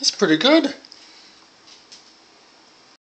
That's pretty good.